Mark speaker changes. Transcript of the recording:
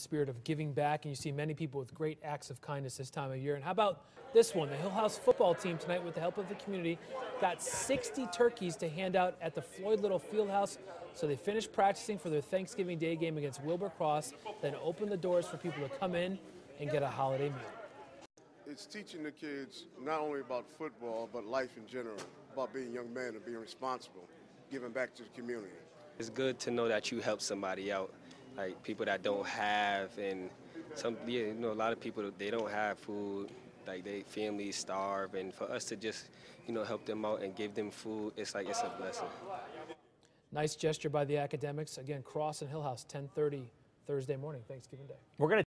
Speaker 1: spirit of giving back, and you see many people with great acts of kindness this time of year. And how about this one? The Hillhouse football team tonight, with the help of the community, got 60 turkeys to hand out at the Floyd Little Fieldhouse. So they finished practicing for their Thanksgiving Day game against Wilbur Cross, then opened the doors for people to come in and get a holiday meal.
Speaker 2: It's teaching the kids not only about football, but life in general, about being a young man and being responsible, giving back to the community.
Speaker 3: It's good to know that you help somebody out, like people that don't have, and some, yeah, you know, a lot of people they don't have food, like they families starve, and for us to just, you know, help them out and give them food, it's like it's a blessing.
Speaker 1: Nice gesture by the academics. Again, Cross and Hillhouse, 10:30 Thursday morning, Thanksgiving Day.
Speaker 4: We're going to